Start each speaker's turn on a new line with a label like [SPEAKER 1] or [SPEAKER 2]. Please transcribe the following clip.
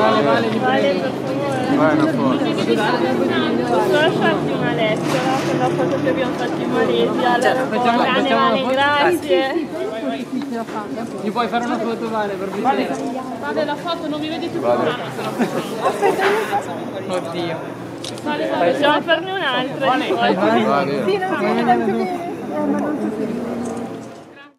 [SPEAKER 1] Vale, vale,
[SPEAKER 2] Vale, per favore.
[SPEAKER 3] Vai una foto.
[SPEAKER 2] Posso lasciarti una lettera con la foto che abbiamo fatto in eh. Malesia? Allora,
[SPEAKER 1] facciamo-
[SPEAKER 2] Vale,
[SPEAKER 1] facciamo
[SPEAKER 2] Vale,
[SPEAKER 1] una foto?
[SPEAKER 2] grazie.
[SPEAKER 1] Mi puoi fare una foto, Vale, per piacere?
[SPEAKER 2] Vale, vale la foto non mi vedi più
[SPEAKER 3] Vale.
[SPEAKER 1] Oddio.
[SPEAKER 2] Vale, vale, possiamo farne un'altra.
[SPEAKER 1] Vale.
[SPEAKER 3] Vale.
[SPEAKER 4] Sì, non si vede più bene.